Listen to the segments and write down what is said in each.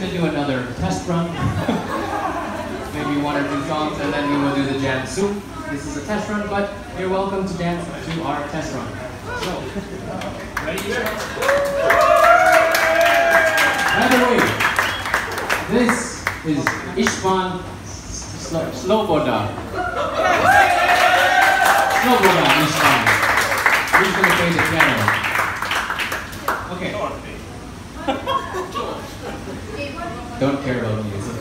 gonna do another test run. Maybe one or two songs, and then we will do the jam soup. This is a test run, but you're welcome to dance to our test run. So, ready? By the way, this is István Sloboda. Sloboda István. He's gonna play the piano. Okay. Don't care about music.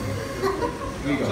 Here we go.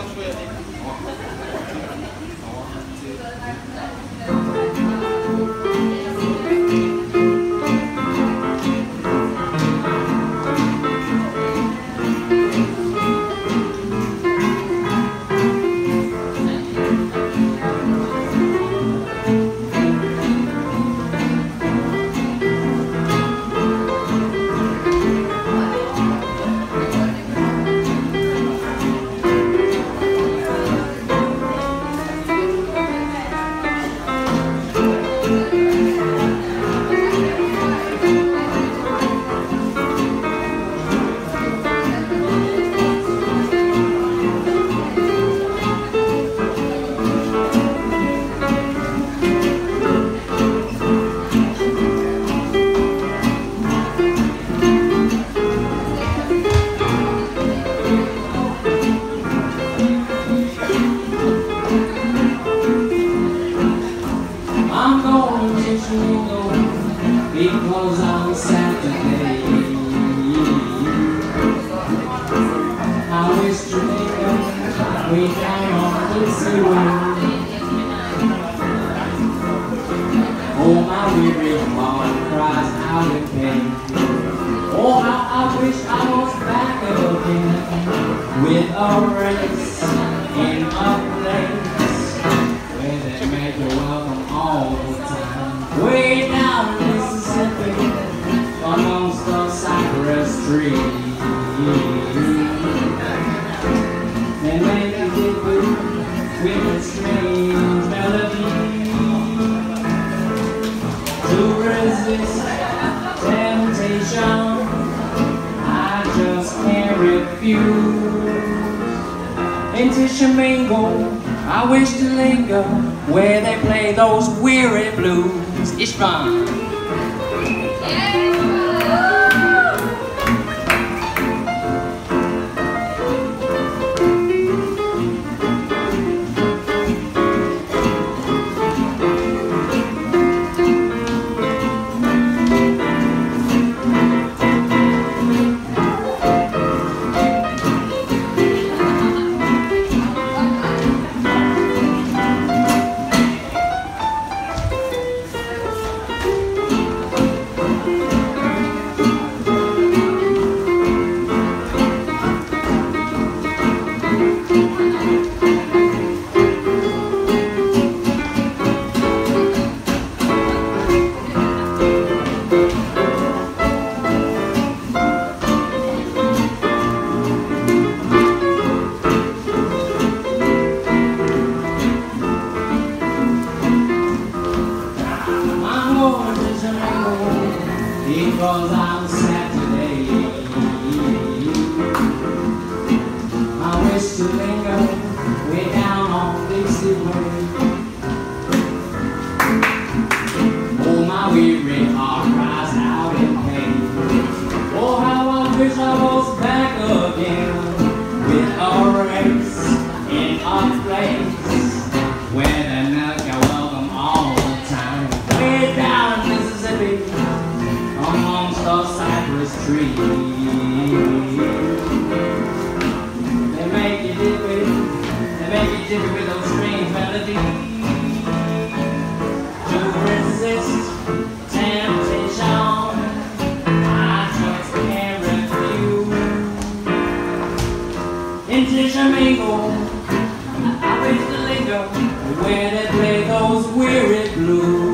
Because I'm Saturday. I make a way down on the seaway. Oh, my weary heart cries out in pain. Oh, how I wish I was back again with a race in a place where they make you welcome all They make you get with a strange melody to resist temptation. I just can't refuse. In Tishomingo, I wish to linger where they play those weary blues. István. I'm Because I'm sad today. I wish to linger way down. Jamaica, I wish to linger where they play those weary blues.